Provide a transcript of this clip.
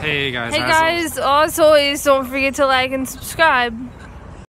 Hey guys. Hey guys. It? Also, don't forget to like and subscribe.